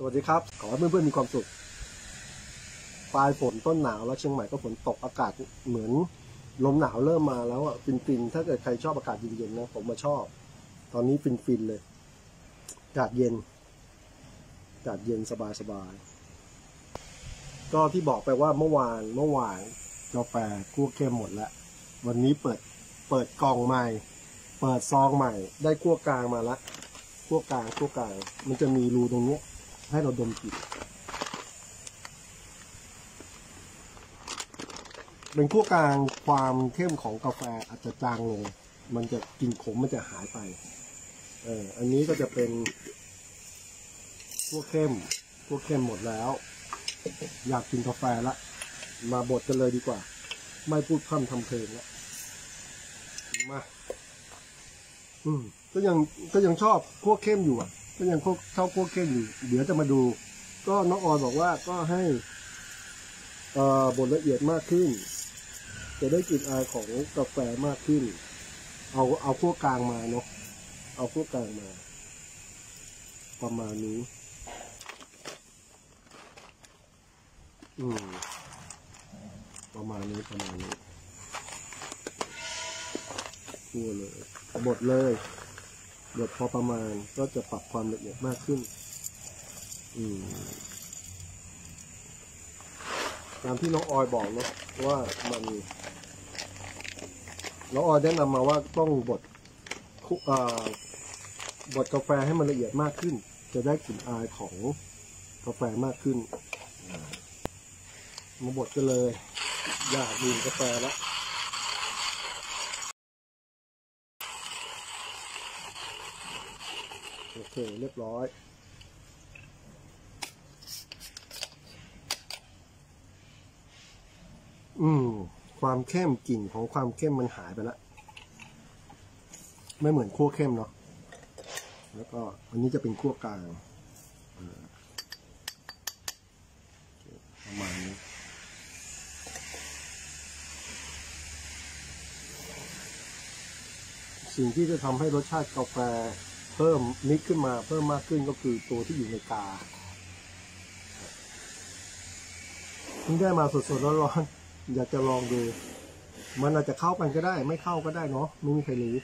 สวัสดีครับ ขอให้เพื่อนๆมีความสุข ปลายฝนต้นหนาวแล้วเชียงใหม่ก็ฝนตกอากาศเหมือนลมหนาวเริ่มมาแล้วอะฟินๆ ถ้าเกิดใครชอบอากาศเย็นๆนะผมมาชอบ ตอนนี้ฟินๆเลยอากาศเย็นอากาศเย็นสบายๆ ก็ที่บอกไปว่าเมื่อวานเมื่อวานกาแฟคั่วเข้มหมดแล้ว วันนี้เปิดเปิดกล่องใหม่ เปิดซองใหม่ ได้คั่วกลางมาละคั่วกลางคั่วกลาง มันจะมีรูตรงนี้ ให้เราดมกลิ่นเป็นคั่วกลางความเข้มของกาแฟอาจจะจางลง มันจะกลิ่นขมมันจะหายไป เออ อันนี้ก็จะเป็นคั่วเข้มคั่วเข้มหมดแล้ว อยากกินกาแฟละ มาบดกันเลยดีกว่า ไม่พูดพร่ำทำเพลงละมา อืมก็ยังก็ยังชอบคั่วเข้มอยู่อะ ก็ยังชอบคั่วเข้มอยู่เดี๋ยวจะมาดู ก็น้องออยบอกว่าก็ให้เอ่อบดละเอียดมากขึ้น จะได้กลิ่นอายของกาแฟมากขึ้น เอาเอาคั่วกลางมาเนาะเอาคั่วกลางมา ประมาณนี้ อืมประมาณนี้ประมาณนี้คั่วเลยบดเลย บดพอประมาณก็จะปรับความละเอียดมากขึ้น ตามที่น้องออยบอกเนาะว่ามันน้องออยแนะนำมาว่าต้องบดคุอ่าบดกาแฟให้มันละเอียดมากขึ้น จะได้กลิ่นอายของกาแฟมากขึ้นมาบดกันเลย อยากดื่มกาแฟแล้ว โอเค เรียบร้อย อืม ความเข้มกลิ่นของความเข้มมันหายไปแล้วไม่เหมือนคั่วเข้มเนาะ แล้วก็อันนี้จะเป็นคั่วกลางอ่อประมาณนี้สิ่งที่จะทำให้รสชาติกาแฟ เพิ่มนิดขึ้นมาเพิ่มมากขึ้นก็คือตัวที่อยู่ในกาเพิ่งได้มาสดๆร้อนๆอยากจะลองดู มันอาจจะเข้ากันก็ได้ ไม่เข้าก็ได้เนาะไม่มีใครรู้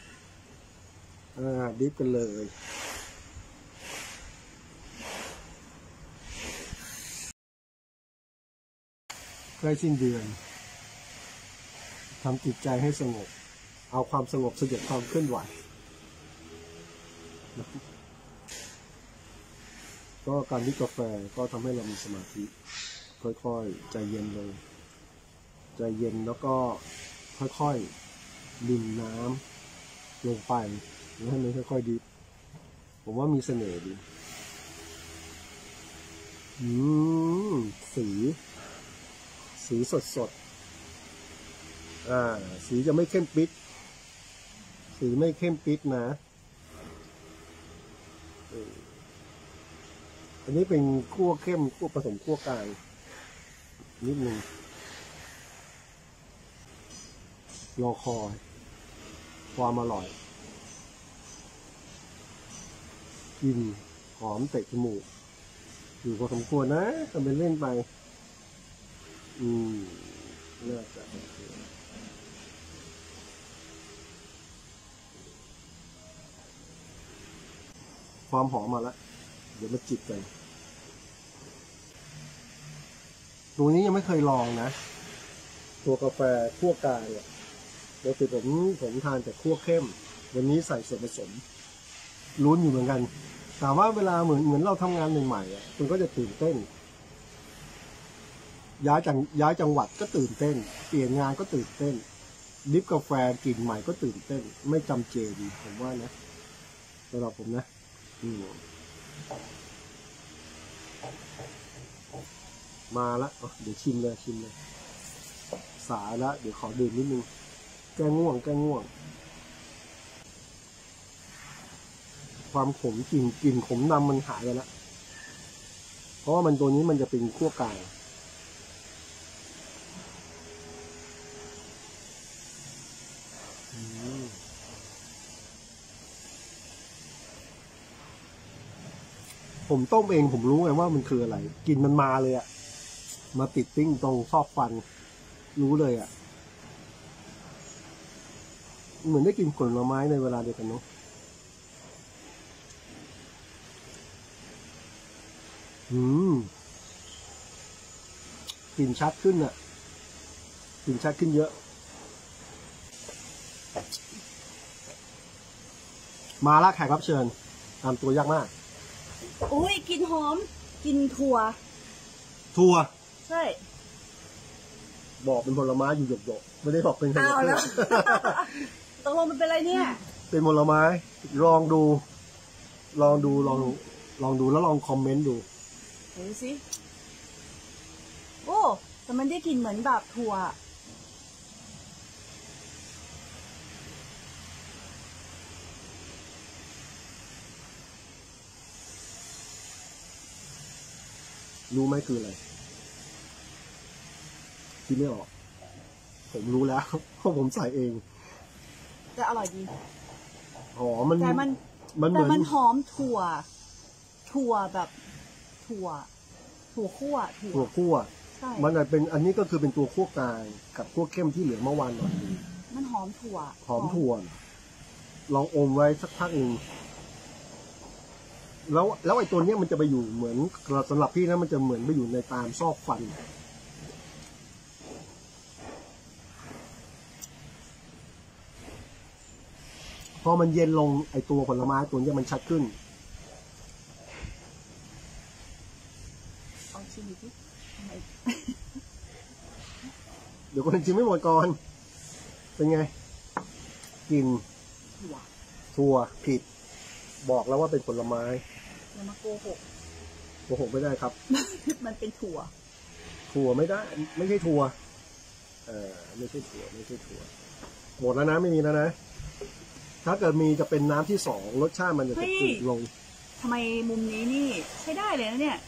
อ่าดิฟกันเลยใกล้สิ้นเดือนทำจิตใจให้สงบ เอาความสงบสยบความเคลื่อนไหว ก็การดิบกาแฟก็ทำให้เรามีสมาธิ ค่อยๆ ใจเย็นเลงใจเย็นแล้วก็ค่อยๆดื่มน้ำลงไปแล้วให้มันค่อยๆดิบผมว่ามีเสน่ห์ดีอืมสี สีสดสดๆอ่า สีจะไม่เข้มปิด สีไม่เข้มปิดนะ อันนี้เป็นคั่วเข้มคั่วผสมคั่วกลางนิดนึงรอคอยความอร่อยกลินหอมเตะจมูกอยู่พอสมควรนะทำเป็นเล่นไป อืมเลือกจะอเความหอมมาแล้วเดี๋ยวมาจิบกันตัวนี้ยังไม่เคยลองนะ ตัวกาแฟคั่วกลางเนี่ยปกติผมผมทานแต่คั่วเข้ม วันนี้ใส่ส่วนผสมลุ้นอยู่เหมือนกันแต่ว่าเวลาเหมือนเหมือนเราทำงานใหม่ๆอะมันก็จะตื่นเต้น ย้ายจังย้ายจังหวัดก็ตื่นเต้น เปลี่ยนงานก็ตื่นเต้นดิฟกาแฟกลิ่นใหม่ก็ตื่นเต้น ไม่จำเจดีผมว่านะสำหรับผมนะ มมาละอะเดี๋ยวชิมเลยชิมเลย สายละ เดี๋ยวขอดื่มนิดนึง แก้ง่วง แก้ง่วง ความขมกลิ่นกลิ่นขมนำมันหายไปแล้วเพราะว่ามันตัวนี้มันจะเป็นขั้วกลาง ผมต้มเองผมรู้ไงว่ามันคืออะไร กินมันมาเลยอะมาติดติ้งตรงซอกฟัน รู้เลยอะเหมือนได้กินผลไม้ในเวลาเดียวกันเนาะอืมกลิ่นชัดขึ้นอะกลิ่นชัดขึ้นเยอะ มาละแขกรับเชิญตามตัวยากมาก อุ้ยกลินหอมกลินถั่วทัวใช่ บอกเป็นผลไม้อยู่หยกๆไม่ได้บอกเป็นไฮอ้าวเตอแล้วร์ตกลงมันเป็นอะไรเนี่ย เป็นผลไม้ ลองดู ลองดูลองลองดูแล้วลองคอมเมนต์ดูไหนดูสิ โอ้ แต่มันได้กลิ่นเหมือนแบบถั่ว รู้ไหมคืออะไรคิดไม่ออก ผมรู้แล้วเพราะผมใส่เอง แต่อร่อยดีหอมมันแต่มันมันเหแต่มือนมันหอมถั่ว ถั่วแบบ ถั่ว ถั่วคั่วถั่ตัววคั่ว ใช่มันอาจเป็นอันนี้ก็คือเป็นตัวคั่วกลางกับคั่วเข้มที่เหลือเมื่อวานหน่อยหนึงมันหอมถั่วหอมถั่วลองอมไว้สักพักหนึ่ง แล้วแล้วไอ้ตัวเนี้ยมันจะไปอยู่เหมือนสำหรับพี่นะมันจะเหมือนไปอยู่ในตามซอกฟัน พอมันเย็นลงไอตัวผลไม้ตัวเนี้ยมันชัดขึ้นเอาชิมดูสิทำไมเดี๋ยวคนชิมไม่หมดก่อน เป็นไงกินถั่วถั่วผิด บอกแล้วว่าเป็นผลไม้อย่ามาโกหกโกหกไม่ได้ครับ มันเป็นถั่ว ถั่วไม่ได้ ไม่ใช่ถั่ว เออไม่ใช่ถั่ว ไม่ใช่ถั่ว หมดแล้วนะไม่มีแล้วนะ ถ้าเกิดมีจะเป็นน้ำที่สองรสชาติมันจะจืดลง ทำไมมุมนี้นี่ใช้ได้เลยนะเนี่ย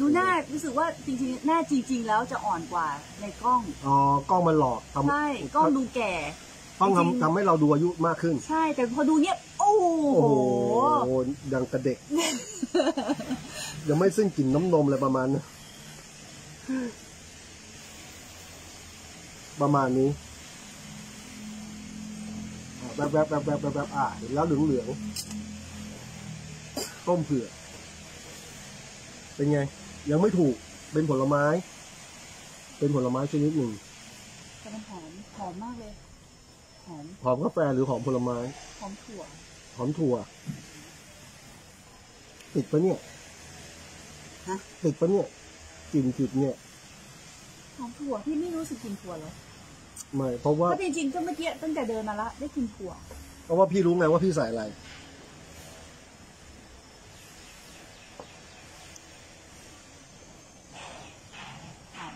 ดูหน้ารู้สึกว่าจริงๆหน้าจริง ๆ แล้วจะอ่อนกว่าในกล้อง อ๋อกล้องมันหลอกทำใช่กล้องดูแก่ ต้องจริง ทำทำให้เราดูอายุมากขึ้น ใช่แต่พอดูเนี่ยโอ้โห โอ้โหดังกระเด็ก ยังไม่สิ้นกลิ่นน้ำนมเลยประมาณนั้นประมาณนี้อ่าแวบแวบแวบแวบแวบแวบอ่าเห็นแล้วเหลืองเหลืองๆต้มเผือกเป็นไง ยังไม่ถูกเป็นผลไม้ เป็นผลไม้ชนิดหนึ่งแต่มันหอมหอมมากเลย หอมหอมกาแฟหรือหอมผลไม้ หอมถั่ว หอมถั่ว ติดปะเนี่ยฮะติดปะเนี่ยกลิ่นติดเนี่ย หอมถั่วพี่ไม่รู้สึกกลินถั่วเหรอไม่เพราะว่าเพราะจริงๆก็เมื่อกี้ตั้งแต่เดินมาละได้กลินถั่ว เพราะว่าพี่รู้ไงว่าพี่ใส่อะไรหอม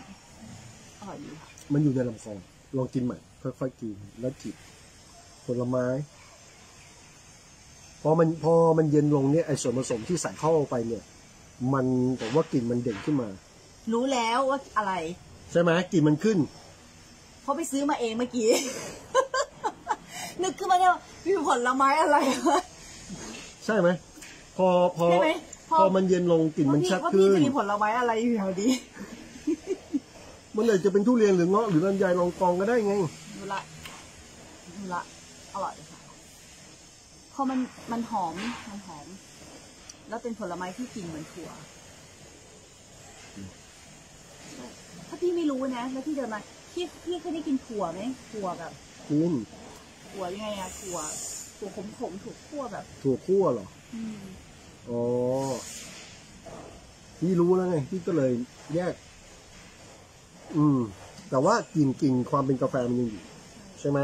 อร่อยดีมันอยู่ในลำคอ ลองกินใหม่ ค่อยๆกินแล้วจิบผลไม้พอมันพอมันเย็นลงเนี่ยไอ้ส่วนผสมที่ใส่เข้าไปเนี่ย มันแต่ว่ากลิ่นมันเด่นขึ้นมา รู้แล้วว่าอะไร ใช่ไหมกลิ่นมันขึ้นเพราะไปซื้อมาเองเมื่อกี้ นึกขึ้นมาแล้วมีผลไม้อะไรวะใช่ไหมพอพอใช่ไหมพอมันเย็นลงกลิ่นมันว่าพี่ชัดว่าพี่ขึ้นจะมีผลไม้อะไรอยู่แถวนี้ มันเลยจะเป็นทุเรียนหรือเงาะหรือลำไยลองกองก็ได้ไงดูละดูละอร่อยค่ะพอมันมันหอมมันหอม แล้วเป็นผลไม้ที่กลิ่นเหมือนถั่วใช่ถ้าพี่ไม่รู้นะแล้วพี่เดินมาพี่พี่เคยได้กินถั่วไหมถั่วแบบกินถั่วยังไงอะถั่วถั่วขมขมๆถั่วคั่วแบบ ถั่วคั่วเหรออืมอ๋อพี่รู้แล้วไงพี่ก็เลยแยก อืม แต่ว่ากลิ่นกลิ่นความเป็นกาแฟมันยังอยู่ใช่ไหม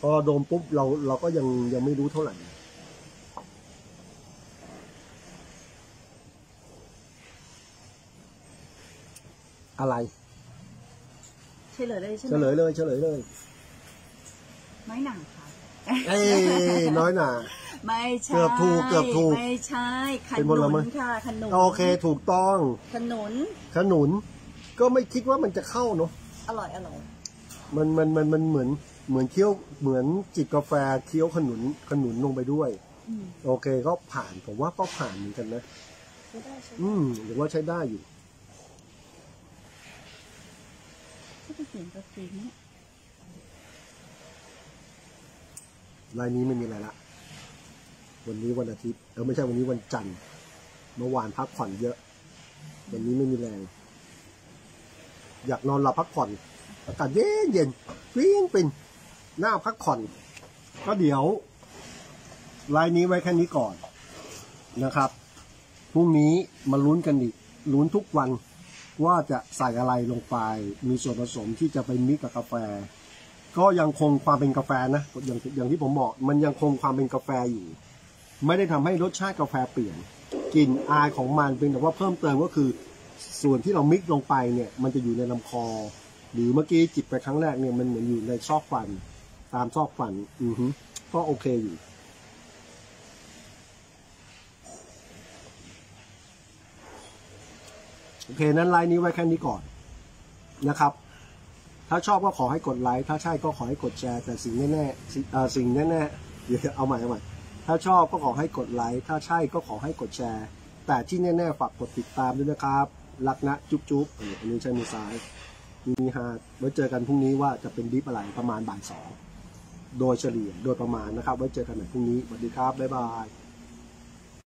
พอดมปุ๊บเราเราก็ยังยังไม่รู้เท่าไหร่ อะไรเฉลยเลยใช่ไหมเฉลยเลยเฉลยเลย น้อยหนังค่ะ เอ้ยน้อยหนา ไม่ใช่เกือบถูกเกือบถูกไม่ใช่ขเป็นนุผลไม้นค่ะขนุนโอเคถูกต้องขนุนขนุน ก็ไม่คิดว่ามันจะเข้าเนาะอร่อยอร่อยมันมันมันมันเหมือนเหมือนเคี้ยวเหมือนจิบกาแฟเคี้ยวขนุนขนุนลงไปด้วย อืมโอเคก็ผ่านผมว่าก็ผ่านเหมือนกันนะ ใช้ได้ใช่ไหมอืมหรือว่าใช้ได้อยู่ ก็ไปเขียนกับฟิล์มเนี่ยรายนี้ไม่มีอะไรละ วันนี้วันอาทิตย์เออไม่ใช่วันนี้วันจันทร์ เมื่อวานพักผ่อนเยอะ วันนี้ไม่มีแรง อยากนอนหลับพักผ่อน อากาศเย็นเย็นฟิ้งเป็นหน้าพักผ่อน ก็เดี๋ยวรายนี้ไว้แค่นี้ก่อนนะครับพรุ่งนี้มาลุ้นกันอีกลุ้นทุกวันว่าจะใส่อะไรลงไป มีส่วนผสมที่จะไปมิกกับกาแฟ ก็ยังคงความเป็นกาแฟนะอย่างอย่างที่ผมบอกมันยังคงความเป็นกาแฟอยู่ ไม่ได้ทำให้รสชาติกาแฟเปลี่ยนกลิ่นอายของมันเป็นแต่ว่าเพิ่มเติมก็คือ ส่วนที่เรามิกลงไปเนี่ยมันจะอยู่ในลำคอ หรือเมื่อกี้จิบไปครั้งแรกเนี่ยมันเหมือนอยู่ในซอกฟัน ตามซอกฟัน อือฮึก็โอเคอยู่โอเคนั้นไลน์นี้ไว้แค่นี้ก่อนนะครับ ถ้าชอบก็ขอให้กดไลค์ ถ้าใช่ก็ขอให้กดแชร์ แต่สิ่งแน่ๆสิ่งเอ่อสิ่งแน่ๆเดี๋ยวเอาใหม่เอาใหม่ ถ้าชอบก็ขอให้กดไลค์ ถ้าใช่ก็ขอให้กดแชร์ แต่ที่แน่ๆฝากกดติดตามด้วยนะครับ รักนะจุ๊บจุ๊บอันนี้อันนี้ใช้มือซ้ายมีฮาไว้เจอกันพรุ่งนี้ว่าจะเป็นดิฟอะไรประมาณบ่ายสองโดยเฉลี่ยโดยประมาณนะครับ ไว้เจอกันใหม่พรุ่งนี้สวัสดีครับบ๊ายบาย